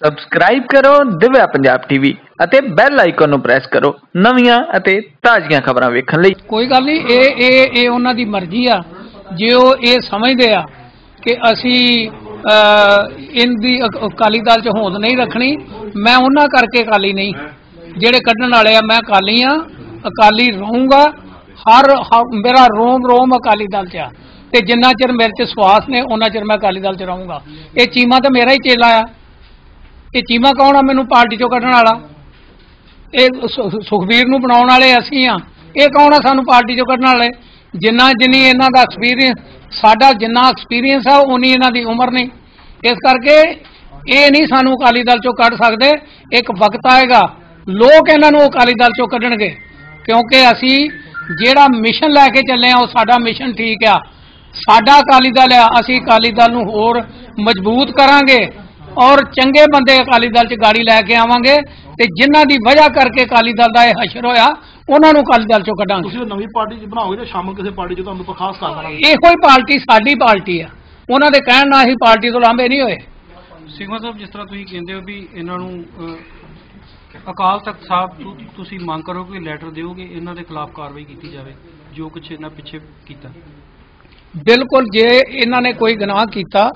Subscribe ਕਰੋ Divya Punjab TV ਅਤੇ bell icon ਨੂੰ ਪ੍ਰੈਸ ਕਰੋ ਨਵੀਆਂ ਅਤੇ ਤਾਜ਼ੀਆਂ ਖਬਰਾਂ ਵੇਖਣ ਲਈ। ਕੋਈ ਗੱਲ ਨਹੀਂ ਇਹ ਇਹ ਇਹ ਉਹਨਾਂ ਦੀ ਮਰਜ਼ੀ ਆ। ਜੇ ਉਹ ਇਹ ਸਮਝਦੇ ਆ ਕਿ ਅਸੀਂ ਅਹ, ਅਕਾਲੀ ਦਲ ਚ ਹੋਂਦ ਨਹੀਂ ਰੱਖਣੀ ਮੈਂ ਉਹਨਾਂ ਕਰਕੇ ਅਕਾਲੀ ਨਹੀਂ। ਜਿਹੜੇ ਕੱਢਣ ਵਾਲੇ ਆ ਮੈਂ ਅਕਾਲੀ ਆ ਅਕਾਲੀ ਰਹੂੰਗਾ ਹਰ ਮੇਰਾ ਰੋਮ ਰੋਮ ਅਕਾਲੀ ਦਲ ਚ ਆ। ਤੇ ਜਿੰਨਾ ਚਿਰ ਮੇਰੇ ਚ ਸਵਾਸ ਨੇ ਉਹਨਾਂ ਚਿਰ ਮੈਂ ਅਕਾਲੀ ਦਲ ਚ ਰਹੂੰਗਾ। ਇਹ ਚੀਮਾ ਤਾਂ ਮੇਰਾ ਹੀ ਚੇਲਾ ਆ। ਇਹ ਚੀਮਾ ਕੌਣ ਆ ਮੈਨੂੰ ਪਾਰਟੀ ਚੋਂ ਕੱਢਣ ਵਾਲਾ? ਇਹ ਸੁ- ਸੁਖਬੀਰ ਨੂੰ ਬਣਾਉਣ ਵਾਲੇ ਅਸੀਂ ਆ। ਇਹ ਕੌਣ ਆ ਸਾਨੂੰ ਪਾਰਟੀ ਚੋਂ ਕੱਢਣ ਵਾਲੇ? ਜਿੰਨਾ ਜਿੰਨੀ ਇਹਨਾਂ ਦਾ ਐਕਸਪੀਰੀਅੰਸ ਸਾਡਾ ਜਿੰਨਾ ਐਕਸਪੀਰੀਅੰਸ ਆ ਉਨੀ ਇਹਨਾਂ ਦੀ ਉਮਰ ਨਹੀਂ। ਇਸ ਕਰਕੇ ਇਹ ਨਹੀਂ ਸਾਨੂੰ ਅਕਾਲੀ ਦਲ ਚੋਂ ਕੱਢ ਸਕਦੇ। ਇੱਕ ਵਕਤ ਆਏਗਾ, ਲੋਕ ਇਹਨਾਂ ਨੂੰ ਅਕਾਲੀ ਦਲ ਚੋਂ ਕੱਢਣਗੇ। ਕਿਉਂਕਿ ਅਸੀਂ ਜਿਹੜਾ ਮਿਸ਼ਨ ਲੈ ਕੇ ਚੱਲੇ ਆ, ਉਹ ਸਾਡਾ ਮਿਸ਼ਨ ਠੀਕ ਆ। ਸਾਡਾ ਅਕਾਲੀ ਦਲ ਆ, ਅਸੀਂ ਅਕਾਲੀ ਦਲ ਨੂੰ ਹੋਰ ਮਜ਼ਬੂਤ ਕਰਾਂਗੇ। ਔਰ ਚੰਗੇ ਬੰਦੇ ਅਕਾਲੀ ਦਲ ਚ ਗਾੜੀ ਲੈ ਕੇ ਆਵਾਂਗੇ ਤੇ ਜਿਨ੍ਹਾਂ ਦੀ ਵਜ੍ਹਾ ਕਰਕੇ ਅਕਾਲੀ ਦਲ ਦਾ ਇਹ ਹਸ਼ਰ ਹੋਇਆ ਉਹਨਾਂ ਨੂੰ ਅਕਾਲੀ ਦਲ ਚੋਂ ਕੱਢਾਂਗੇ। ਤੁਸੀਂ ਉਹ ਨਵੀਂ ਪਾਰਟੀ ਚ ਬਣਾਓਗੇ ਜਾਂ ਸ਼ਾਮਲ ਕਿਸੇ ਪਾਰਟੀ ਚ ਤੁਹਾਨੂੰ ਬਰਖਾਸਤ ਕਰ ਦੇਣਾ ਇਹੋ ਹੀ ਪਾਰਟੀ ਸਾਡੀ ਪਾਰਟੀ ਆ। ਉਹਨਾਂ ਦੇ ਕਹਿਣ ਨਾਲ ਹੀ ਪਾਰਟੀ ਤੋਂ ਲਾਂਭੇ ਨਹੀਂ ਹੋਏ। ਸਿੰਘਾ ਸਾਹਿਬ ਜਿਸ ਤਰ੍ਹਾਂ ਤੁਸੀਂ ਕਹਿੰਦੇ ਹੋ ਵੀ ਇਹਨਾਂ ਨੂੰ ਅਕਾਲ ਤਖਤ ਸਾਹਿਬ ਤੋਂ ਤੁਸੀਂ ਮੰਗ ਕਰੋਗੇ ਲੈਟਰ ਦਿਓਗੇ ਇਹਨਾਂ ਦੇ ਖਿਲਾਫ ਕਾਰਵਾਈ ਕੀਤੀ ਜਾਵੇ ਜੋ ਕੁਛ ਇਹਨਾਂ ਪਿੱਛੇ ਕੀਤਾ। ਬਿਲਕੁਲ ਜੇ ਇਹਨਾਂ ਨੇ ਕੋਈ ਗੁਨਾਹ ਕੀਤਾ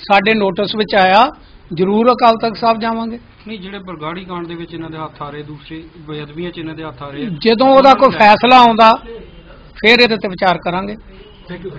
ਸਾਡੇ ਨੋਟਿਸ ਵਿੱਚ ਆਇਆ ਜ਼ਰੂਰ ਅਕਾਲ ਤਖਤ ਸਾਹਿਬ ਜਾਵਾਂਗੇ। ਨਹੀਂ ਜਿਹੜੇ ਬਰਗਾੜੀ ਕਾਂਡ ਦੇ ਵਿੱਚ ਇਹਨਾਂ ਦੇ ਹੱਥ ਆ ਰਹੇ ਦੂਸਰੇ ਬੇਅਦਬੀਆਂ 'ਚ ਇਹਨਾਂ ਦੇ ਹੱਥ ਆ ਰਹੇ ਜਦੋਂ ਉਹਦਾ ਕੋਈ ਫੈਸਲਾ ਆਉਂਦਾ ਫਿਰ ਇਹਦੇ ਤੇ ਵਿਚਾਰ ਕਰਾਂਗੇ। Thank you